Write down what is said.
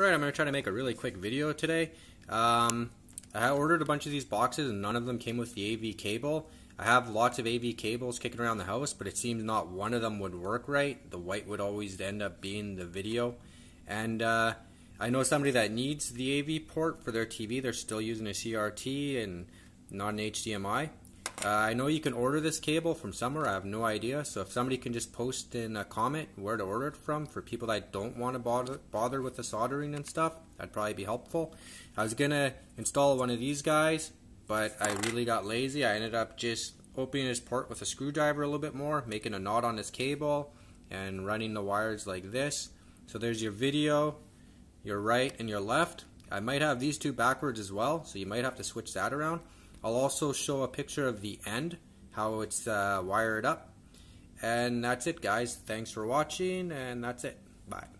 Alright, I'm going to try to make a really quick video today. Um, I ordered a bunch of these boxes and none of them came with the AV cable. I have lots of AV cables kicking around the house, but it seems not one of them would work right. The white would always end up being the video. And uh, I know somebody that needs the AV port for their TV. They're still using a CRT and not an HDMI. Uh, I know you can order this cable from somewhere. I have no idea. So if somebody can just post in a comment where to order it from for people that don't want to bother, bother with the soldering and stuff, that'd probably be helpful. I was going to install one of these guys, but I really got lazy. I ended up just opening his port with a screwdriver a little bit more, making a knot on his cable, and running the wires like this. So there's your video, your right and your left. I might have these two backwards as well, so you might have to switch that around. I'll also show a picture of the end, how it's uh, wired up. And that's it guys. Thanks for watching and that's it. Bye.